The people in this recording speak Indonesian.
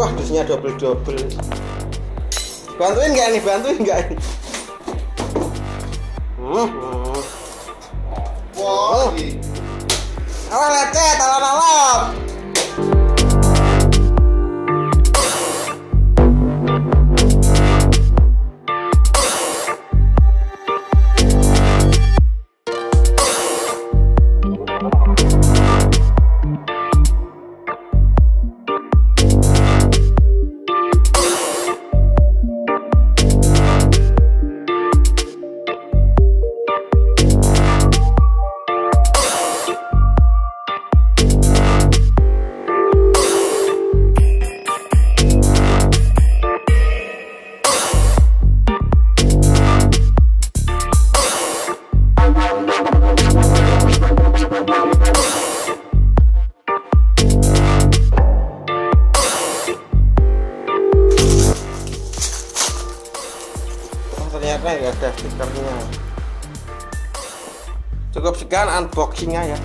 wah dusnya double double bantuin nggak nih? Bantuin nggak nih? Hmm. Wah, Oh. lecet Oh, ternyata nggak ada stikernya. Cukup sekian unboxingnya ya